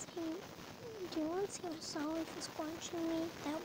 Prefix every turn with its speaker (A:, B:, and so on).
A: see? Do you want to see how Solly for squashing me? That.